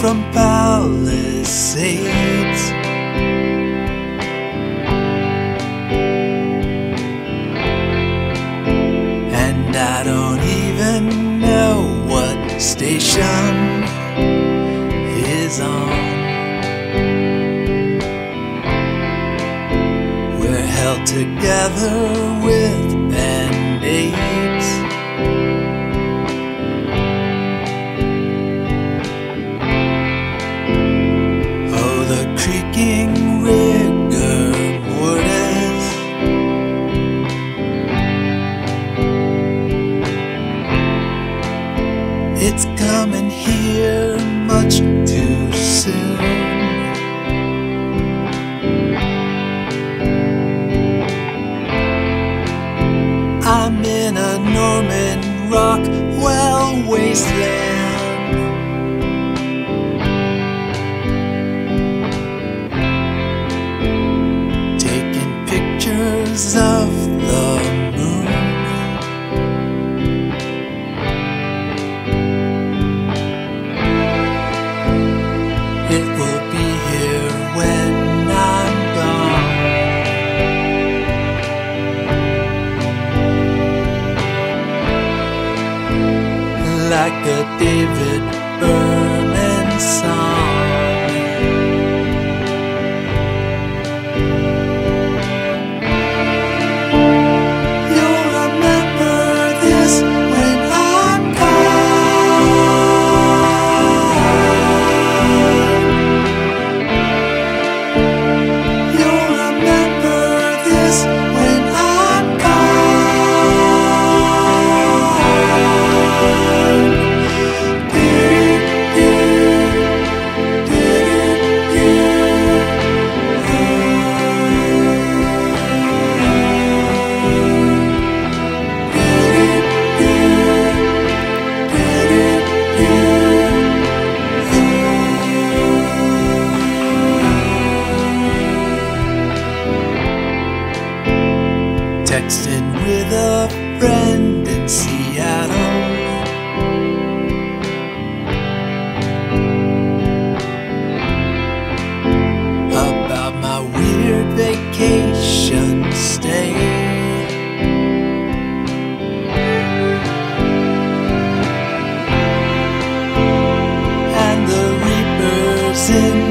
from Palisades. And I don't even know what station is on. We're held together with band coming here much too soon. I'm in a Norman Rockwell wasteland. Taking pictures of Like a David Berman song. Texted with a friend in Seattle. About my weird vacation stay. And the Reapers in